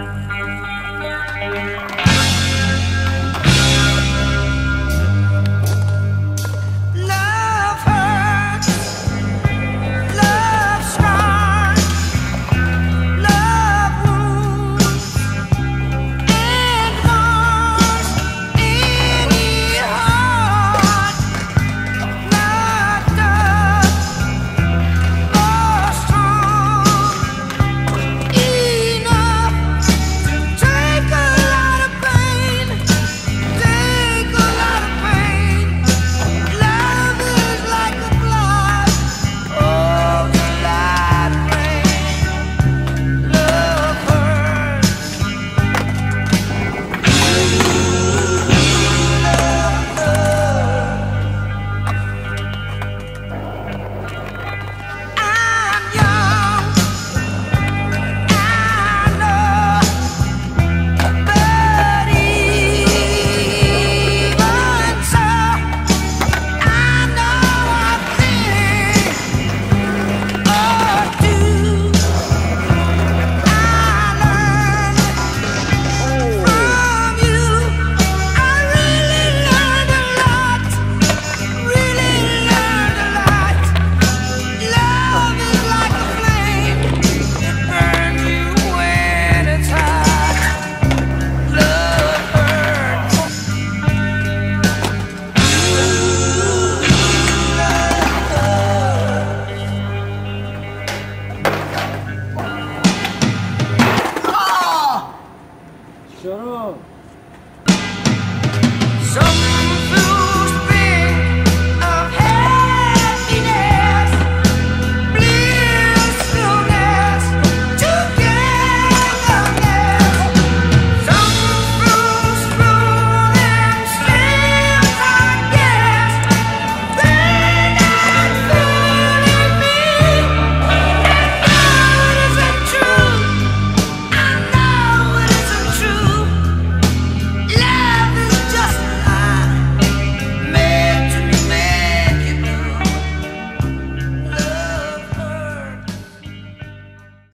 Música Jorok.